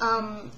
um,